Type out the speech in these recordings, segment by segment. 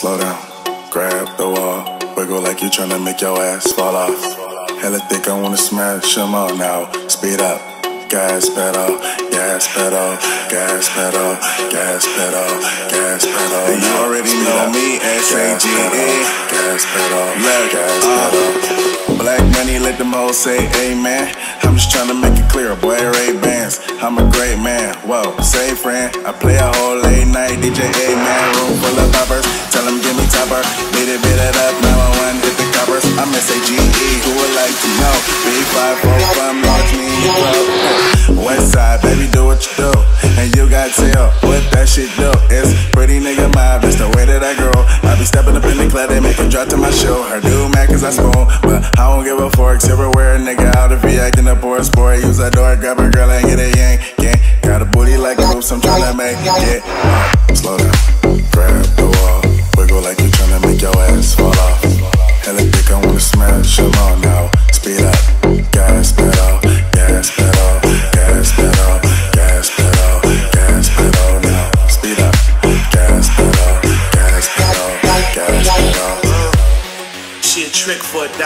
slow down. Grab the wall, wiggle like you tryna make your ass fall off. Hella thick, I wanna smash them all now. Speed up, gas pedal, gas pedal, gas pedal, gas pedal, gas pedal. And you already know me, S-A-G-E. Gas pedal, Look, gas uh, pedal. Black money, let them hoes say amen. I'm just tryna make it clear, boy, Ray Bans. I'm a great man, whoa, say friend. I play a whole late night DJ, man. Room full of poppers, topper. Beat it, beat it up, 911, hit the coppers. I'm S-A-G-E, who would like to know? B545, launch me, you up. West side, baby, do what you do. And you got tell what that shit do. It's pretty nigga mob, it's the way that I grow. I be stepping up in the club, they make them drop to my show. Her do mad cause I spoon, but I don't give a fork. Silverware, nigga, out if he acting up or a sport. Use that door, grab a girl and get a yank. Yeah, got a booty like hoops, I'm tryna make it. Yeah. Slow down,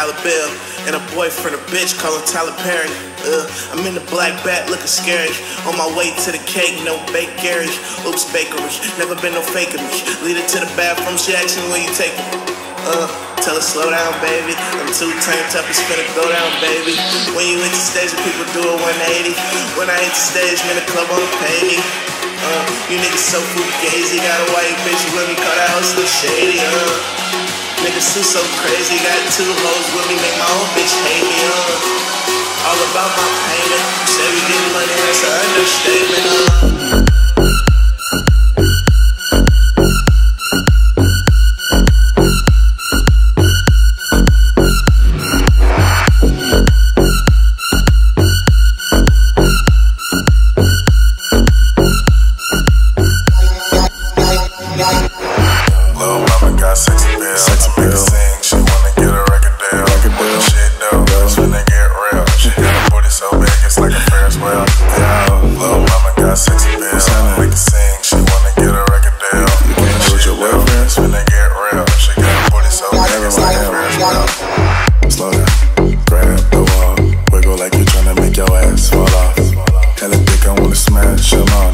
dollar bill. And a boyfriend, a bitch, call him Tyler Perry. Uh, I'm in the black bat looking scary. On my way to the cake, no bake Gary. Oops, bakery. Never been no me. Lead her to the bathroom, she asking where you take me. Uh, tell her slow down, baby. I'm too turned up, it's finna go down, baby. When you hit the stage, people do a 180. When I hit the stage, man, the club won't pay me. Uh, you niggas so fugazi. Got a white bitch with me, call the house look shady. Uh. Niggas too so crazy, got two hoes with me, make my own bitch hate me, uh. All about my payment, say we get money, that's an understatement, uh. Lil' mama got sexy bill. Sexy bill. Sing, she wanna get a record deal. Record deal. Shit dope. It's finna get real. She got a booty so big, it's like a Ferris wheel. Yo, lil' mama got sexy bill. We can sing, she wanna get a record deal. You can't shoot your boyfriend. It's finna get real. She got a booty so big, it's like a Ferris wheel. Slow down, grab the wall, wiggle like you tryna make your ass fall off. Hella thick, I wanna smash them all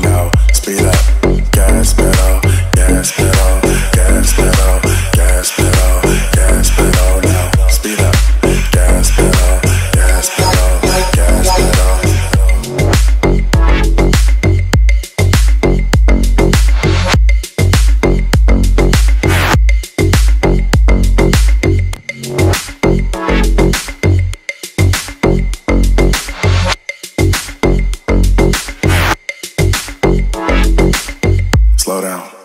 Slow down.